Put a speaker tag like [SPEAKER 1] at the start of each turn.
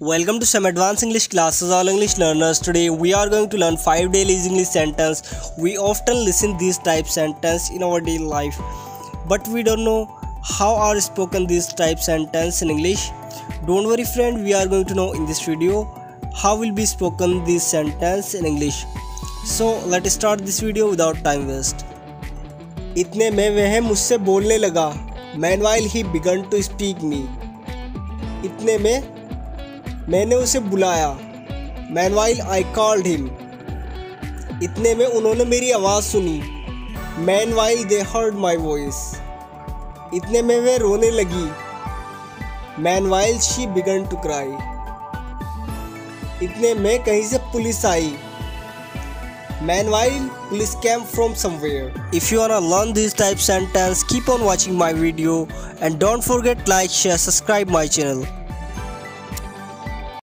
[SPEAKER 1] Welcome to Sam advanced English classes all English learners. Today we are going to learn 5 daily English sentence. We often listen these type sentence in our daily life but we don't know how are spoken these type sentence in English. Don't worry friend, we are going to know in this video how will be spoken these sentence in English. So let's start this video without time waste. इतने में वह मुझसे बोलने लगा meanwhile he began to speak me इतने में मैंने उसे बुलाया। Meanwhile I called him इतने में उन्होंने मेरी आवाज़ सुनी। Meanwhile they heard my voice इतने में वे रोने लगी। Meanwhile she began to cry इतने में कहीं से police I. Meanwhile police came from somewhere if you are learn this type sentence keep on watching my video and don't forget like share subscribe my channel